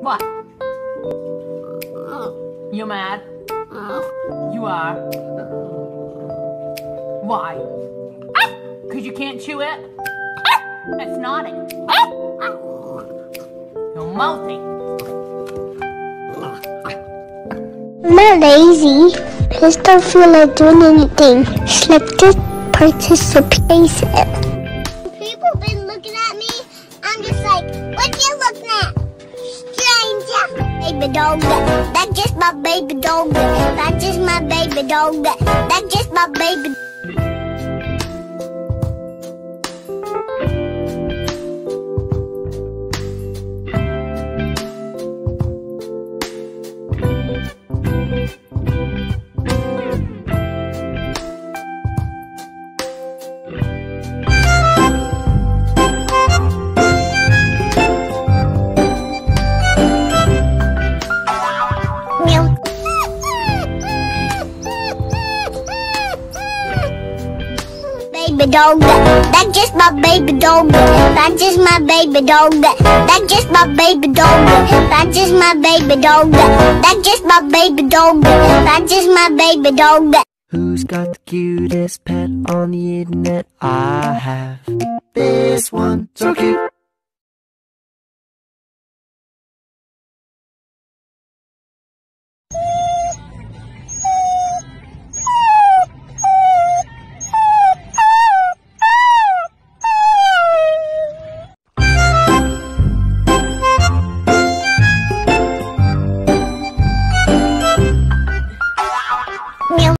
What? You're mad? You are? Why? Because you can't chew it? That's naughty. You're mouthy. I'm not lazy. I just don't feel like doing anything. Slip just participation. People been looking at me. I'm just like, Baby dog. That's just my baby dog. That's just my baby dog. That's just my baby Baby dog, that's just my baby dog. That's just my baby dog. That's just my baby dog. That's just my baby dog. That's just my baby dog. That's just my baby dog. Who's got the cutest pet on the internet? I have this one, so cute.